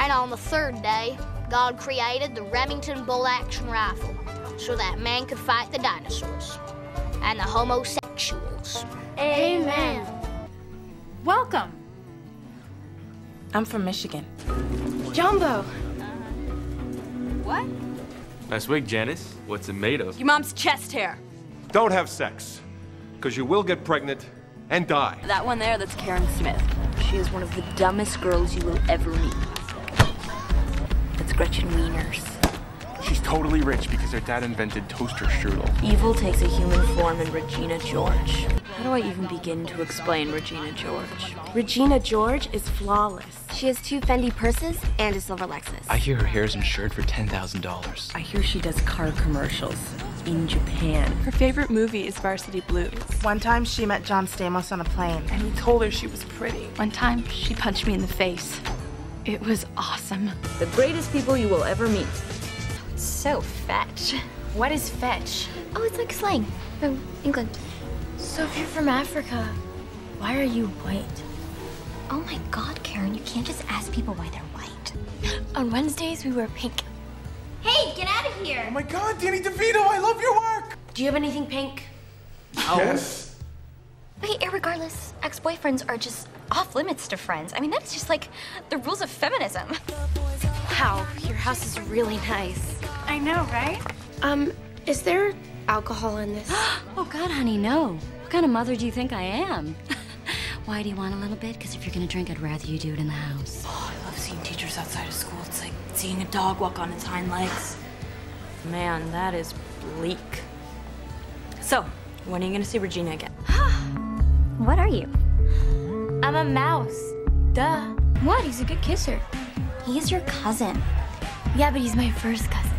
And on the third day, God created the Remington bolt action rifle so that man could fight the dinosaurs and the homosexuals. Amen. Welcome. I'm from Michigan. Jambo. Uh-huh. What? Nice wig, Janice. What's it made of? Your mom's chest hair. Don't have sex, because you will get pregnant and die. That one there, that's Karen Smith. She is one of the dumbest girls you will ever meet. That's Gretchen Wieners. She's totally rich because her dad invented toaster strudel. Evil takes a human form in Regina George. How do I even begin to explain Regina George? Regina George is flawless. She has two Fendi purses and a silver Lexus. I hear her hair is insured for $10,000. I hear she does car commercials in Japan. Her favorite movie is Varsity Blues. One time she met John Stamos on a plane. And he told her she was pretty. One time she punched me in the face. It was awesome. The greatest people you will ever meet. So fetch. What is fetch? Oh, it's like slang from England. So if you're from Africa, why are you white? Oh my god, Karen, you can't just ask people why they're white. On Wednesdays, we wear pink. Hey, get out of here! Oh my god, Danny DeVito, I love your work! Do you have anything pink? Yes. Wait, irregardless, ex-boyfriends are just off limits to friends. I mean, that's just like the rules of feminism. Wow, your house is really nice. I know, right? Um, is there alcohol in this? oh God, honey, no. What kind of mother do you think I am? Why do you want a little bit? Because if you're gonna drink, I'd rather you do it in the house. Oh, I love seeing teachers outside of school. It's like seeing a dog walk on its hind legs. Man, that is bleak. So, when are you gonna see Regina again? what are you? I'm a mouse. Duh. What? He's a good kisser. He's your cousin. Yeah, but he's my first cousin.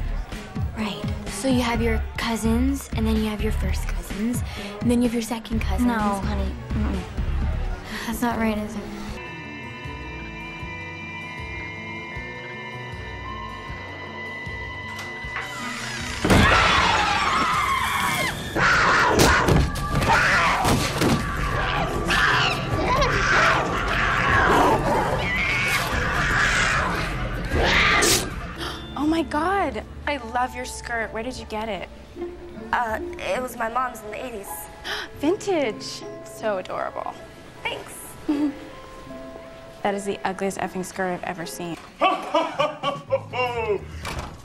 Right. So you have your cousins, and then you have your first cousins, and then you have your second cousins. No, honey. Mm-mm. That's not right, is it? I love your skirt. Where did you get it? Uh, it was my mom's in the 80s. Vintage. So adorable. Thanks. That is the ugliest effing skirt I've ever seen.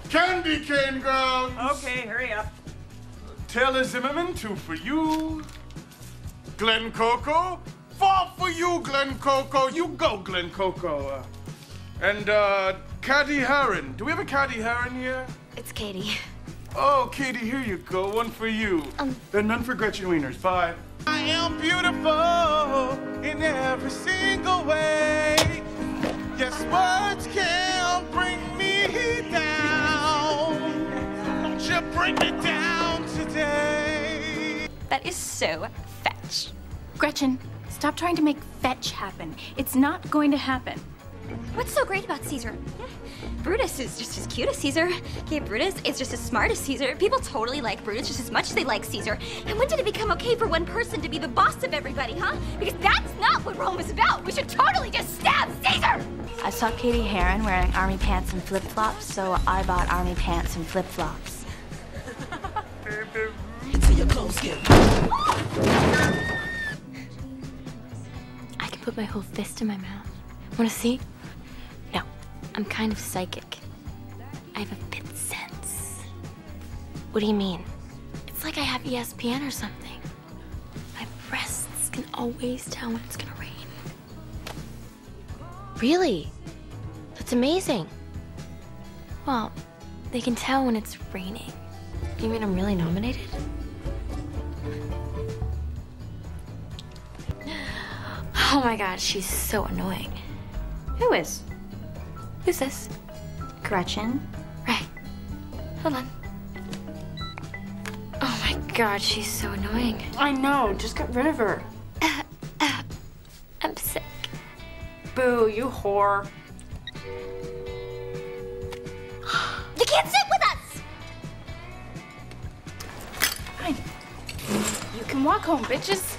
Candy cane grams. Okay, hurry up. Taylor Zimmerman, two for you. Glen Coco, four for you, Glen Coco. You go, Glen Coco. Uh, and uh, Caddy Heron. Do we have a Caddy Heron here? It's Cady. Oh, Cady, here you go. One for you. Um. Then none for Gretchen Wieners. Bye. I am beautiful in every single way. Yes, words can bring me down. Don't you bring me down today. That is so fetch. Gretchen, stop trying to make fetch happen. It's not going to happen. What's so great about Caesar? Brutus is just as cute as Caesar. Okay, Brutus is just as smart as Caesar. People totally like Brutus just as much as they like Caesar. And when did it become okay for one person to be the boss of everybody, huh? Because that's not what Rome is about. We should totally just stab Caesar! I saw Cady Heron wearing army pants and flip-flops, so I bought army pants and flip-flops. I can put my whole fist in my mouth. Wanna see? I'm kind of psychic. I have a fifth sense. What do you mean? It's like I have ESPN or something. My breasts can always tell when it's gonna rain. Really? That's amazing. Well, they can tell when it's raining. You mean I'm really nominated? Oh my god, she's so annoying. Who is? Who's this? Gretchen. Right. Hold on. Oh my god, she's so annoying. I know, just get rid of her. Uh, uh, I'm sick. Boo, you whore. You can't sit with us! Fine. You can walk home, bitches.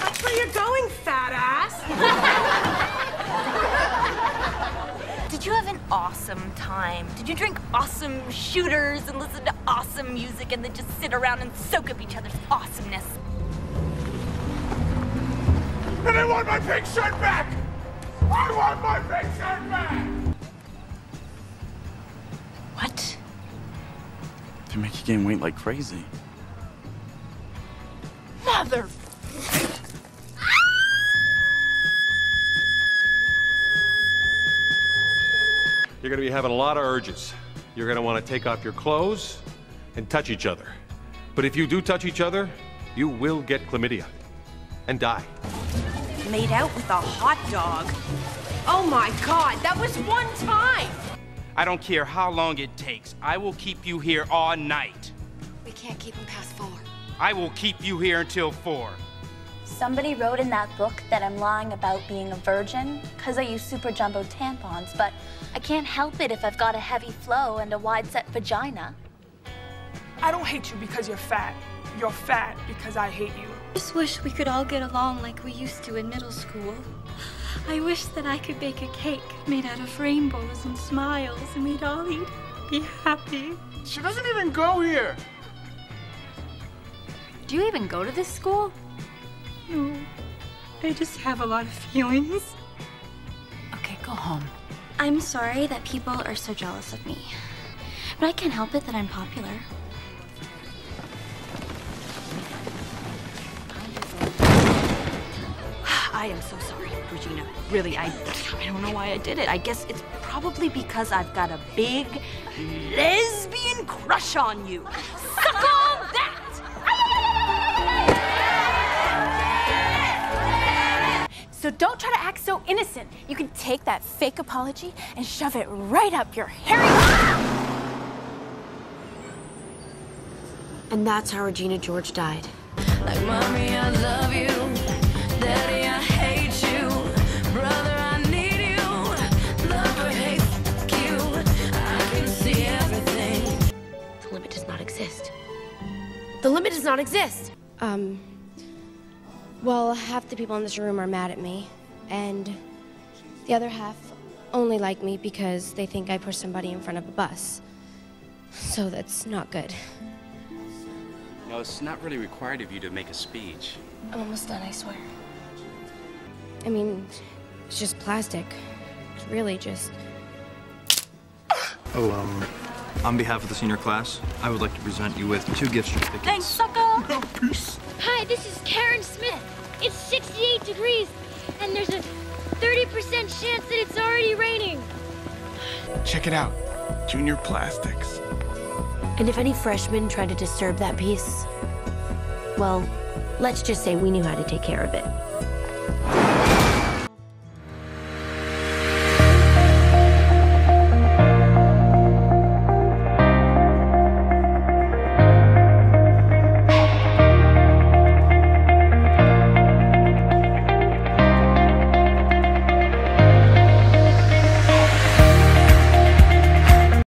That's where you're going, fat ass. awesome time? Did you drink awesome shooters and listen to awesome music and then just sit around and soak up each other's awesomeness? And I want my pink shirt back! I want my pink shirt back! What? They make you gain weight like crazy. Mother. You're gonna be having a lot of urges. You're gonna wanna take off your clothes and touch each other. But if you do touch each other, you will get chlamydia and die. Made out with a hot dog. Oh my god, that was one time! I don't care how long it takes. I will keep you here all night. We can't keep him past four. I will keep you here until four. Somebody wrote in that book that I'm lying about being a virgin because I use super jumbo tampons, but I can't help it if I've got a heavy flow and a wide set vagina. I don't hate you because you're fat. You're fat because I hate you. I just wish we could all get along like we used to in middle school. I wish that I could bake a cake made out of rainbows and smiles and we'd all eat, be happy. She doesn't even go here. Do you even go to this school? No, I just have a lot of feelings. Okay, go home. I'm sorry that people are so jealous of me, but I can't help it that I'm popular. I am so sorry, Regina. Really, I, I don't know why I did it. I guess it's probably because I've got a big lesbian crush on you. Suck So don't try to act so innocent. You can take that fake apology and shove it right up your hairy. And that's how Regina George died. Like, mommy, I love you. Daddy, I hate you. Brother, I need you. Lover, hate you. I can see everything. The limit does not exist. The limit does not exist. Um, well, half the people in this room are mad at me, and the other half only like me because they think I pushed somebody in front of a bus. So that's not good. No, it's not really required of you to make a speech. I'm almost done, I swear. I mean, it's just plastic. It's really just. Oh, um, on behalf of the senior class, I would like to present you with two gift certificates. Thanks, sucker! Hi, this is Karen Smith. It's 68 degrees, and there's a 30% chance that it's already raining. Check it out. Junior Plastics. And if any freshmen try to disturb that peace, well, let's just say we knew how to take care of it.